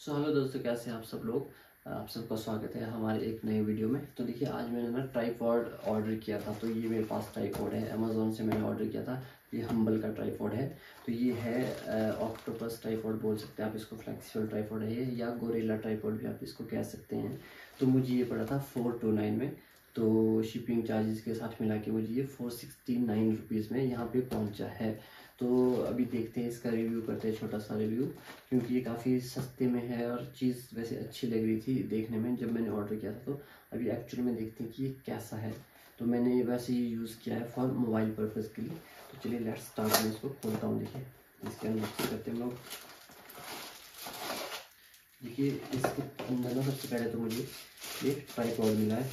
So hello दोस्तों, कैसे हैं आप सब लोग? आप सबका स्वागत है हमारे एक नए वीडियो में। तो देखिए, आज मैंने ना ट्राईपॉड ऑर्डर किया था तो ये मेरे पास ट्राईपॉड है। अमेजोन से मैंने ऑर्डर किया था, ये हम्बल का ट्राईपॉड है। तो ये है ऑक्टोपस ट्राईपॉड बोल सकते हैं आप इसको फ्लेक्सिबल ट्राईपॉड है ये गोरेला ट्राईपॉड भी आप इसको कह सकते हैं। तो मुझे ये पड़ा था फोर टू नाइन में। तो शिपिंग चार्जेस के साथ मिला के मुझे ये फोर सिक्सटी नाइन रुपीज़ में यहाँ पे पहुँचा है। तो अभी देखते हैं, इसका रिव्यू करते हैं, छोटा सा रिव्यू क्योंकि ये काफ़ी सस्ते में है और चीज़ वैसे अच्छी लग रही थी देखने में जब मैंने ऑर्डर किया था तो अभी एक्चुअल में देखते हैं कि ये कैसा है। तो मैंने वैसे ही यूज़ किया है फॉर मोबाइल पर्पज़ के लिए। तो चलिए लेट स्टार्ट में इसको खोलता हूँ, देखिए, इसके अंदर करते हैं लोग। देखिए, इसके अंदर ना सबसे पहले तो मुझे ये ट्राईपॉड मिला है।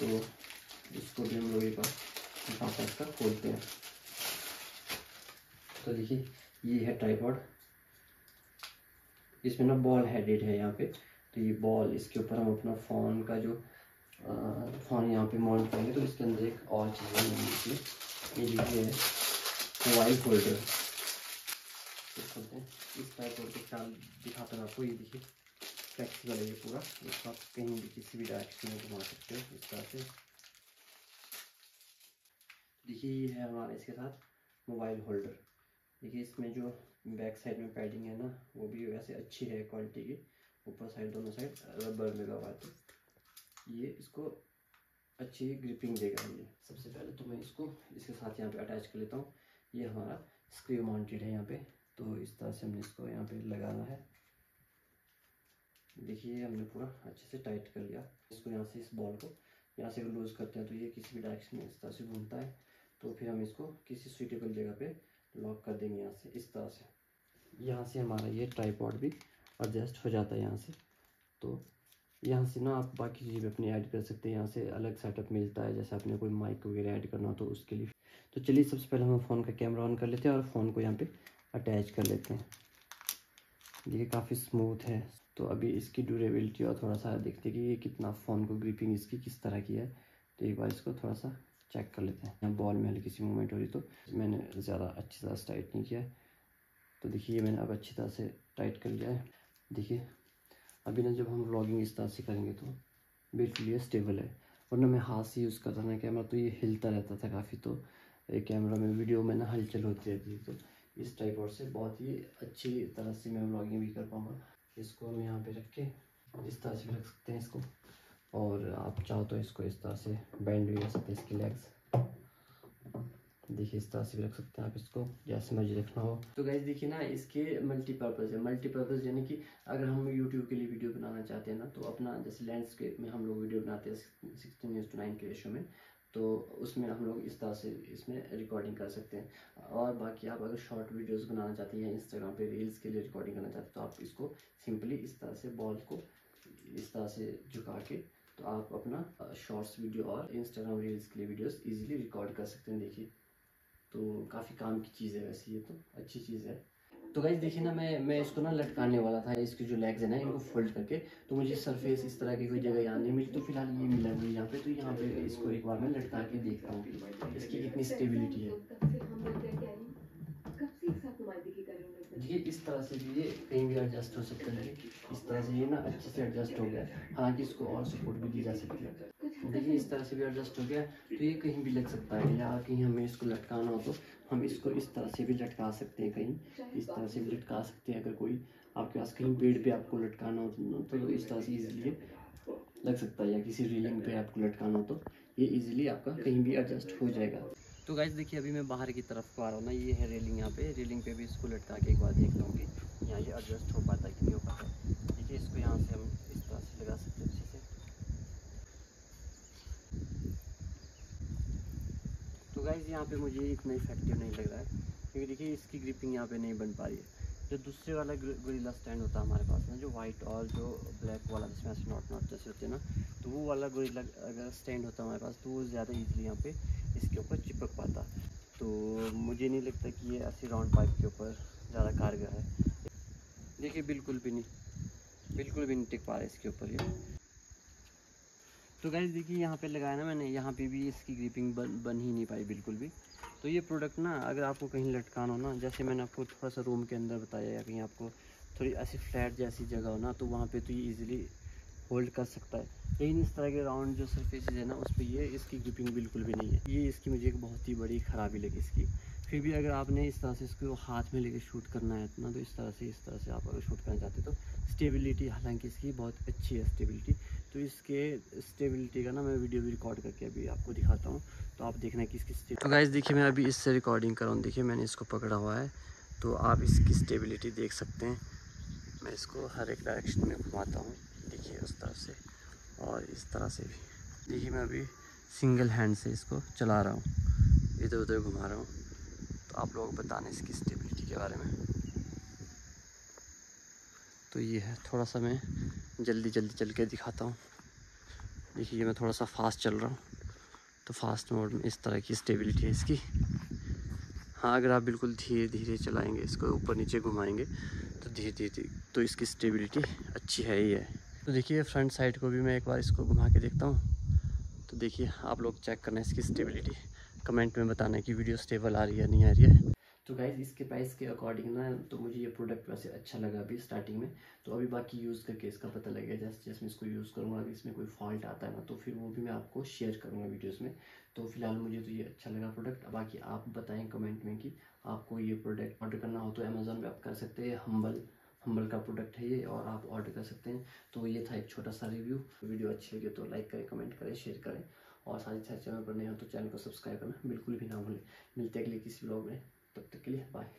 तो इसको भी हम लोग एक बार इसका खोलते हैं। तो देखिए, ये है ट्राईपॉड इसमें ना बॉल हेडेड है यहाँ पे। तो ये बॉल इसके ऊपर हम अपना फ़ोन का जो फ़ोन यहाँ पे माउंट करेंगे तो इसके अंदर एक और चीज़ है, ये देखिए। मोबाइल होल्डर इस ट्राईपॉड के ख्याल दिखाता हूँ आपको, ये देखिए। फ्लेक्सिबल है ये पूरा इसको आप कहीं भी किसी भी डायरेक्शन में घुमा सकते हो इस तरह से देखिए ये है हमारे इसके साथ मोबाइल होल्डर देखिए इसमें जो बैक साइड में पैडिंग है ना, वो भी वैसे अच्छी है क्वालिटी की। ऊपर साइड दोनों साइड रबर लगा हुआ तो ये इसको अच्छी ग्रिपिंग देगा ये। सबसे पहले तो मैं इसको, इसके साथ यहाँ पे अटैच कर लेता हूँ। ये हमारा स्क्रू माउंटेड है यहाँ पे। तो इस तरह से हमने इसको यहाँ पे लगाना है। देखिए, हमने पूरा अच्छे से टाइट कर लिया इसको यहाँ से इस बॉल को। यहाँ से लूज़ करते हैं तो ये किसी भी डायरेक्शन में इस तरह से घूमता है तो फिर हम इसको किसी सुइटेबल जगह पे लॉक कर देंगे यहाँ से, इस तरह से। यहाँ से हमारा ये ट्राईपॉड भी एडजस्ट हो जाता है यहाँ से। तो यहाँ से ना आप बाकी चीज़ भी अपनी ऐड कर सकते हैं। यहाँ से अलग सेटअप मिलता है, जैसे आपने कोई माइक वगैरह ऐड करना हो तो उसके लिए। तो चलिए, सबसे पहले हम फ़ोन का कैमरा ऑन कर लेते हैं और फ़ोन को यहाँ पे अटैच कर लेते हैं। ये काफ़ी स्मूथ है। तो अभी इसकी ड्यूरेबिलिटी और थोड़ा सा देखते हैं कि ये कितना फ़ोन को ग्रिपिंग इसकी किस तरह की है। तो एक बार इसको थोड़ा सा चेक कर लेते हैं। यहाँ बॉल में हल्की सी मूवमेंट हो रही तो मैंने ज़्यादा अच्छी तरह से टाइट नहीं किया। है तो देखिए ये मैंने अब अच्छी तरह से टाइट कर लिया है। देखिए, अभी ना जब हम व्लॉगिंग इस तरह से करेंगे तो बिल्कुल ये स्टेबल है। वरना मैं हाथ से यूज़ करता था कैमरा तो ये हिलता रहता था काफ़ी। तो कैमरा में वीडियो में ना हलचल होती रहती थी। तो इस टाइप और से बहुत ही अच्छी तरह से मैं व्लॉगिंग भी कर पाऊँगा। इसको हम यहाँ पे रख के इस तरह से रख सकते हैं इसको। और आप चाहो तो इसको इस तरह से बैंड भी कर सकते हैं इसकी लेग्स देखिए, इस तरह से भी रख सकते हैं आप इसको, जैसे मर्ज़ी रखना हो। तो गैस देखिए ना, इसके मल्टीपर्पज़ है। मल्टीपर्पज़ यानी कि अगर हम यूट्यूब के लिए वीडियो बनाना चाहते हैं ना तो अपना जैसे लैंडस्केप में हम लोग वीडियो बनाते हैं सिक्सटीन न्यूज़ टू नाइन के रेशो में। तो उसमें हम लोग इस तरह से इसमें रिकॉर्डिंग कर सकते हैं। और बाकी आप अगर शॉर्ट वीडियोस बनाना चाहते हैं इंस्टाग्राम पे रील्स के लिए रिकॉर्डिंग करना चाहते हैं तो आप इसको सिंपली इस तरह से बॉल को इस तरह से झुका के तो आप अपना शॉर्ट्स वीडियो और इंस्टाग्राम रील्स के लिए वीडियोस इजीली रिकॉर्ड कर सकते हैं। देखिए तो काफ़ी काम की चीज़ है वैसे ये तो अच्छी चीज़ है। तो गाइज़ देखिए ना, मैं मैं इसको ना लटकाने वाला था, इसकी जो लेग्स है ना, इनको फोल्ड करके। तो मुझे सरफेस इस तरह की कोई जगह यहाँ नहीं मिली तो फ़िलहाल ये मिला मुझे यहाँ पे तो यहाँ पे इसको एक बार मैं लटका के देखता हूँ इसकी कितनी स्टेबिलिटी है? देखिए इस तरह से भी ये कहीं भी एडजस्ट हो सकता है। इस तरह से ये ना अच्छे से एडजस्ट हो गया। हालाँकि इसको और सपोर्ट भी दी जा सकती है। देखिए, इस तरह से भी एडजस्ट हो गया तो ये कहीं भी लग सकता है। या कहीं हमें इसको लटकाना हो तो हम इसको इस तरह से भी लटका सकते हैं कहीं। इस तरह से भी लटका सकते हैं अगर कोई आपके पास कहीं बेड पे आपको लटकाना हो तो इस तरह से इजीली लग सकता है। या किसी रीलिंग पे आपको लटकाना हो तो ये इजीली आपका कहीं भी एडजस्ट हो जाएगा। तो गाइज़ देखिए, अभी मैं बाहर की तरफ़ को आ रहा हूँ ना, ये है रेलिंग यहाँ पे। रेलिंग पे भी इसको लटका के एक बार देख लूँगी। यहाँ ये एडजस्ट हो पाता है कि नहीं हो पाता देखिए, इसको यहाँ से हम इस तरह से लगा सकते हैं, अच्छे से। तो गाइज़ यहाँ पे मुझे इतना इफ़ेक्टिव नहीं लग रहा है, क्योंकि देखिए, इसकी ग्रिपिंग यहाँ पे नहीं बन पा रही है। जो दूसरे वाला गोरिल्ला स्टैंड होता है हमारे पास ना, जो वाइट और जो ब्लैक वाला, जिसमें ऐसे नॉट नॉट जैसे होते हैं ना तो वो वाला गोरिल्ला अगर स्टैंड होता हमारे पास तो वो ज़्यादा ईजिली यहाँ पे इसके ऊपर चिपक पाता। तो मुझे नहीं लगता कि ये ऐसी राउंड पाइप के ऊपर ज़्यादा कारगर है। देखिए, बिल्कुल भी नहीं। बिल्कुल भी नहीं टिक पा रहा इसके ऊपर ये। तो गैस देखिए, यहाँ पे लगाया ना मैंने, यहाँ पे भी इसकी ग्रिपिंग बन बन ही नहीं पाई बिल्कुल भी। तो ये प्रोडक्ट ना, अगर आपको कहीं लटकाना हो ना, जैसे मैंने आपको थोड़ा सा रूम के अंदर बताया या कहीं आपको थोड़ी ऐसी फ्लैट जैसी जगह हो ना तो वहाँ पे तो ये इजीली होल्ड कर सकता है। लेकिन इस तरह के राउंड जो सरफेसेज है ना, उस पर ये, इसकी ग्रिपिंग बिल्कुल भी नहीं है। ये इसकी मुझे एक बहुत ही बड़ी ख़राबी लगी इसकी। फिर भी अगर आपने इस तरह से इसको हाथ में लेके शूट करना है इतना तो इस तरह से, इस तरह से आप अगर शूट करना चाहते तो स्टेबिलिटी हालाँकि इसकी बहुत अच्छी है स्टेबिलिटी तो इसके स्टेबिलिटी का ना मैं वीडियो भी रिकॉर्ड करके अभी आपको दिखाता हूँ। तो आप देखना कि इसकी तो गाइज़ देखिए मैं अभी इससे रिकॉर्डिंग कर रहा हूँ। देखिए मैंने इसको पकड़ा हुआ है। तो आप इसकी स्टेबिलिटी देख सकते हैं। मैं इसको हर एक डायरेक्शन में घुमाता हूँ। देखिए उस तरफ़ से। और इस तरह से भी। देखिए मैं अभी सिंगल हैंड से इसको चला रहा हूँ। इधर उधर घुमा रहा हूँ। तो आप लोग बताना इसकी स्टेबिलिटी के बारे में। तो ये है थोड़ा सा मैं जल्दी जल्दी चल के दिखाता हूँ। देखिए मैं थोड़ा सा फास्ट चल रहा हूँ। तो फास्ट मोड में इस तरह की स्टेबिलिटी है इसकी। हाँ अगर आप बिल्कुल धीरे धीरे चलाएँगे, इसको ऊपर नीचे घुमाएँगे तो धीरे धीरे तो इसकी स्टेबिलिटी अच्छी है ही है। तो देखिए फ्रंट साइड को भी मैं एक बार इसको घुमा के देखता हूँ। तो देखिए, आप लोग चेक करना इसकी स्टेबिलिटी कमेंट में बताना कि वीडियो स्टेबल आ रही है नहीं आ रही है। तो गाइज़ इसके प्राइस के अकॉर्डिंग ना तो मुझे ये प्रोडक्ट वैसे अच्छा लगा अभी स्टार्टिंग में। तो अभी बाकी यूज़ करके इसका पता लगेगा। जैसे जैसे मैं इसको यूज़ करूँगा, अगर इसमें कोई फॉल्ट आता है ना तो फिर वो भी मैं आपको शेयर करूँगा वीडियोज़ में। तो फ़िलहाल मुझे तो ये अच्छा लगा प्रोडक्ट बाकी आप बताएँ कमेंट में कि आपको ये प्रोडक्ट ऑर्डर करना हो तो अमेज़ोन पर आप कर सकते हैं हम्बल हम्बल का प्रोडक्ट है ये और आप ऑर्डर कर सकते हैं। तो ये था एक छोटा सा रिव्यू वीडियो अच्छी लगी तो लाइक करें कमेंट करें शेयर करें। और साथ ही साथ चैनल पर नए हो तो चैनल को सब्सक्राइब करना बिल्कुल भी ना भूलें। मिलते अगले किसी ब्लॉग में। तब तक के लिए बाय